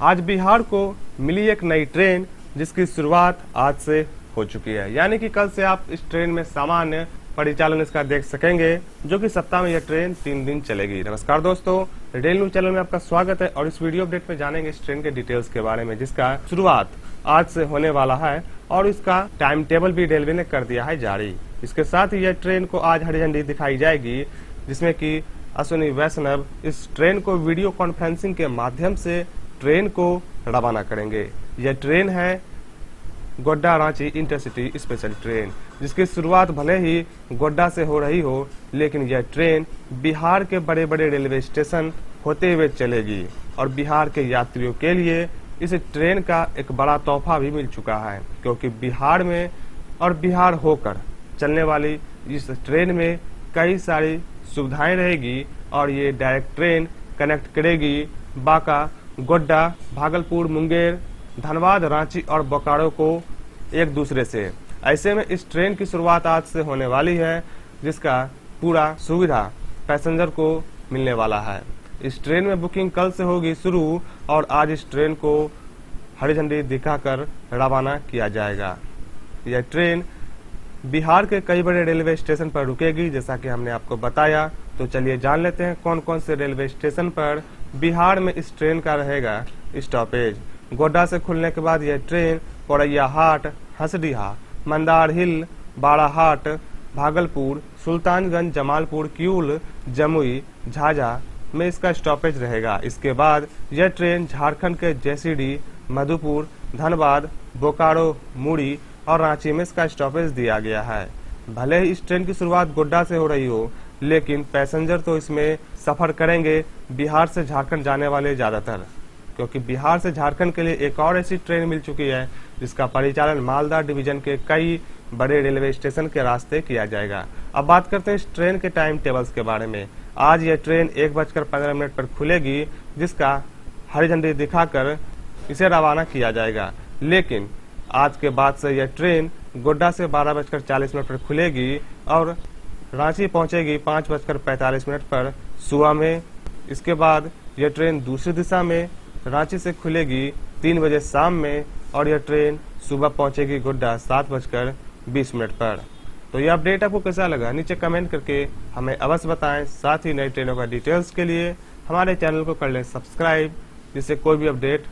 आज बिहार को मिली एक नई ट्रेन, जिसकी शुरुआत आज से हो चुकी है। यानी कि कल से आप इस ट्रेन में सामान्य परिचालन इसका देख सकेंगे, जो कि सप्ताह में यह ट्रेन तीन दिन चलेगी। नमस्कार दोस्तों, रेल न्यूज़ चैनल में आपका स्वागत है और इस वीडियो अपडेट में जानेंगे इस ट्रेन के डिटेल्स के बारे में, जिसका शुरुआत आज से होने वाला है और इसका टाइम टेबल भी रेलवे ने कर दिया है जारी। इसके साथ ही यह ट्रेन को आज हरी झंडी दिखाई जाएगी, जिसमें कि अश्विनी वैष्णव इस ट्रेन को वीडियो कॉन्फ्रेंसिंग के माध्यम से ट्रेन को रवाना करेंगे। यह ट्रेन है Godda Ranchi intercity special train, जिसकी शुरुआत भले ही गोड्डा से हो रही हो, लेकिन यह ट्रेन बिहार के बड़े बड़े रेलवे स्टेशन होते हुए चलेगी और बिहार के यात्रियों के लिए इस ट्रेन का एक बड़ा तोहफा भी मिल चुका है, क्योंकि बिहार में और बिहार होकर चलने वाली इस ट्रेन में कई सारी सुविधाएँ रहेगी और ये डायरेक्ट ट्रेन कनेक्ट करेगी बाका गोड्डा, भागलपुर, मुंगेर, धनबाद, रांची और बोकारो को एक दूसरे से। ऐसे में इस ट्रेन की शुरुआत आज से होने वाली है, जिसका पूरा सुविधा पैसेंजर को मिलने वाला है। इस ट्रेन में बुकिंग कल से होगी शुरू और आज इस ट्रेन को हरी झंडी दिखाकर रवाना किया जाएगा। यह ट्रेन बिहार के कई बड़े रेलवे स्टेशन पर रुकेगी, जैसा कि हमने आपको बताया। तो चलिए जान लेते हैं कौन कौन से रेलवे स्टेशन पर बिहार में इस ट्रेन का रहेगा स्टॉपेज। गोड्डा से खुलने के बाद यह ट्रेन पौड़ैया हाट, हसडीहा, मंदार हिल बाड़ाहाट भागलपुर, सुल्तानगंज, जमालपुर क्यूल जमुई, झाझा में इसका स्टॉपेज रहेगा। इसके बाद यह ट्रेन झारखंड के जेसीडी, मधुपुर, धनबाद, बोकारो, मुड़ी और रांची में इसका स्टॉपेज दिया गया है। भले ही इस ट्रेन की शुरुआत गोड्डा से हो रही हो, लेकिन पैसेंजर तो इसमें सफ़र करेंगे बिहार से झारखंड जाने वाले ज़्यादातर। क्योंकि बिहार से झारखंड के लिए एक और ऐसी ट्रेन मिल चुकी है, जिसका परिचालन मालदा डिवीज़न के कई बड़े रेलवे स्टेशन के रास्ते किया जाएगा। अब बात करते हैं इस ट्रेन के टाइम टेबल्स के बारे में। आज यह ट्रेन एक बजकर पंद्रह मिनट पर खुलेगी, जिसका हरी झंडी दिखाकर इसे रवाना किया जाएगा। लेकिन आज के बाद से यह ट्रेन गोड्डा से बारह बजकर चालीस मिनट पर खुलेगी और रांची पहुंचेगी पाँच बजकर पैंतालीस मिनट पर सुबह में। इसके बाद यह ट्रेन दूसरी दिशा में रांची से खुलेगी तीन बजे शाम में और यह ट्रेन सुबह पहुंचेगी गोड्डा सात बजकर बीस मिनट पर। तो यह अपडेट आपको कैसा लगा? नीचे कमेंट करके हमें अवश्य बताएँ। साथ ही नई ट्रेनों का डिटेल्स के लिए हमारे चैनल को कर लें सब्सक्राइब, जिससे कोई भी अपडेट